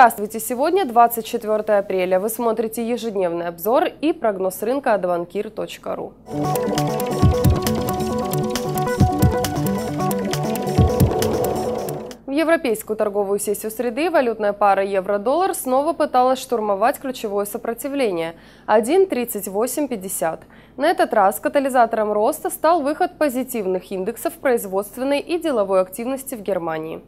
Здравствуйте! Сегодня 24 апреля. Вы смотрите ежедневный обзор и прогноз рынка от bankir.ru. европейскую торговую сессию среды валютная пара евро-доллар снова пыталась штурмовать ключевое сопротивление – 1.3850. На этот раз катализатором роста стал выход позитивных индексов производственной и деловой активности в Германии.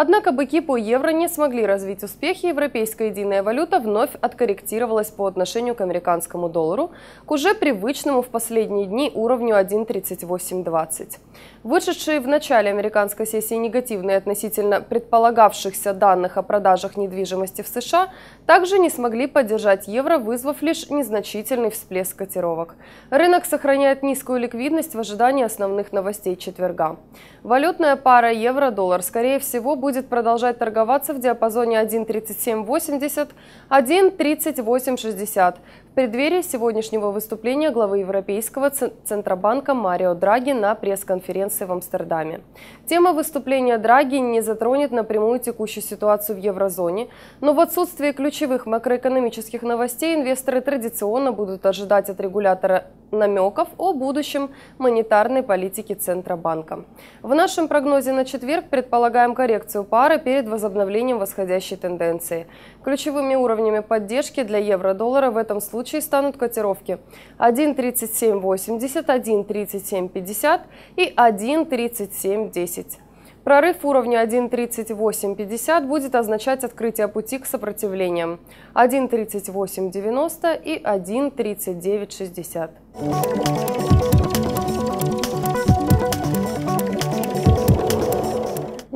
Однако быки по евро не смогли развить успехи, европейская единая валюта вновь откорректировалась по отношению к американскому доллару к уже привычному в последние дни уровню 1.3820. Вышедшие в начале американской сессии негативные относительно предполагавшихся данных о продажах недвижимости в США также не смогли поддержать евро, вызвав лишь незначительный всплеск котировок. Рынок сохраняет низкую ликвидность в ожидании основных новостей четверга. Валютная пара евро-доллар, скорее всего, будет продолжать торговаться в диапазоне 1.3780-1.3860 в преддверии сегодняшнего выступления главы Европейского Центробанка Марио Драги на пресс-конференции в Амстердаме. Тема выступления Драги не затронет напрямую текущую ситуацию в еврозоне, но в отсутствии ключевых макроэкономических новостей инвесторы традиционно будут ожидать от регулятора намеков о будущем монетарной политики Центробанка. В нашем прогнозе на четверг предполагаем коррекцию пары перед возобновлением восходящей тенденции. Ключевыми уровнями поддержки для евро-доллара в этом случае станут котировки 1.3780, 1.3750 и 1.3710. Прорыв уровня 1.3850 будет означать открытие пути к сопротивлениям 1.3890 и 1.3960. На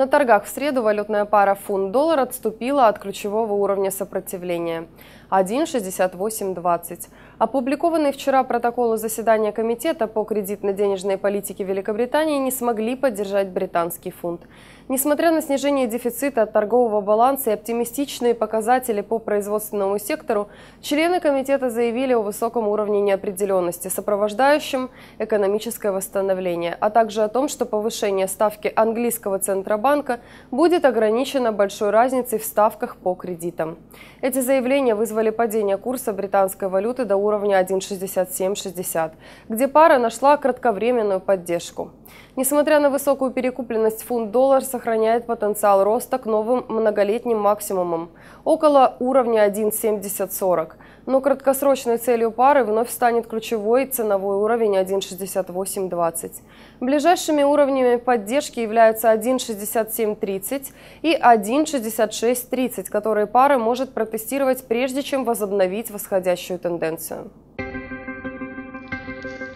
торгах в среду валютная пара фунт-доллар отступила от ключевого уровня сопротивления 1,6820. Опубликованные вчера протоколы заседания Комитета по кредитно-денежной политике Великобритании не смогли поддержать британский фунт. Несмотря на снижение дефицита торгового баланса и оптимистичные показатели по производственному сектору, члены комитета заявили о высоком уровне неопределенности, сопровождающем экономическое восстановление, а также о том, что повышение ставки английского Центробанка будет ограничено большой разницей в ставках по кредитам. Эти заявления вызвали падение курса британской валюты до уровня 1,6760, где пара нашла кратковременную поддержку. Несмотря на высокую перекупленность, фунт-доллар сохраняет потенциал роста к новым многолетним максимумам – около уровня 1,7040. Но краткосрочной целью пары вновь станет ключевой ценовой уровень 1,6820. Ближайшими уровнями поддержки являются 1,6730 и 1,6630, которые пара может протестировать прежде чем возобновить восходящую тенденцию.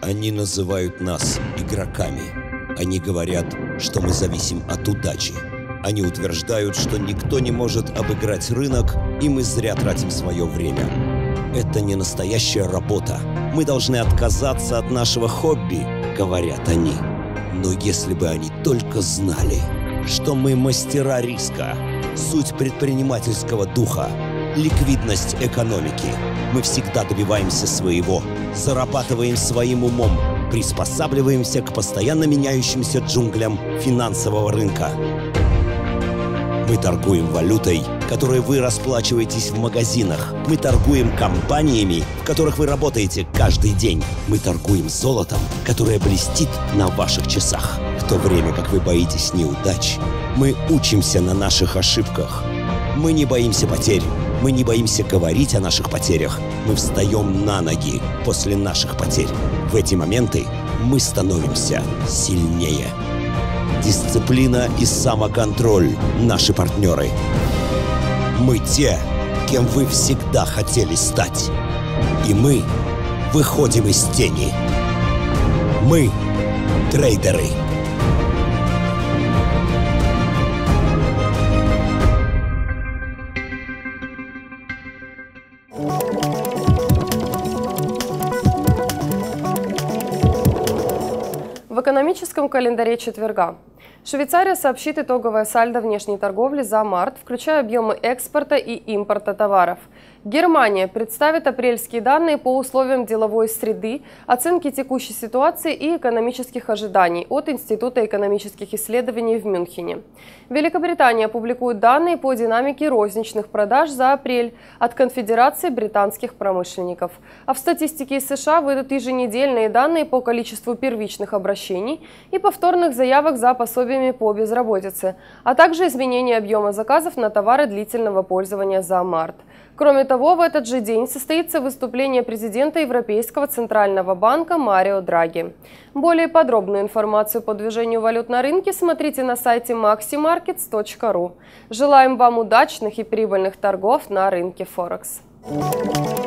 Они называют нас игроками. Они говорят, что мы зависим от удачи. Они утверждают, что никто не может обыграть рынок, и мы зря тратим свое время. Это не настоящая работа. Мы должны отказаться от нашего хобби, говорят они. Но если бы они только знали, что мы мастера риска, суть предпринимательского духа, ликвидность экономики. Мы всегда добиваемся своего, зарабатываем своим умом, приспосабливаемся к постоянно меняющимся джунглям финансового рынка. Мы торгуем валютой, которой вы расплачиваетесь в магазинах. Мы торгуем компаниями, в которых вы работаете каждый день. Мы торгуем золотом, которое блестит на ваших часах. В то время как вы боитесь неудач, мы учимся на наших ошибках. Мы не боимся потерь. Мы не боимся говорить о наших потерях. Мы встаем на ноги после наших потерь. В эти моменты мы становимся сильнее. Дисциплина и самоконтроль – наши партнеры. Мы те, кем вы всегда хотели стать. И мы выходим из тени. Мы – трейдеры. Экономическом календаре четверга. Швейцария сообщит итоговое сальдо внешней торговли за март, включая объемы экспорта и импорта товаров. Германия представит апрельские данные по условиям деловой среды, оценки текущей ситуации и экономических ожиданий от Института экономических исследований в Мюнхене. Великобритания опубликует данные по динамике розничных продаж за апрель от Конфедерации британских промышленников. А в статистике из США выйдут еженедельные данные по количеству первичных обращений и повторных заявок за пособиями по безработице, а также изменение объема заказов на товары длительного пользования за март. Кроме того, в этот же день состоится выступление президента Европейского центрального банка Марио Драги. Более подробную информацию по движению валют на рынке смотрите на сайте maximarkets.ru. Желаем вам удачных и прибыльных торгов на рынке Форекс. Thank you.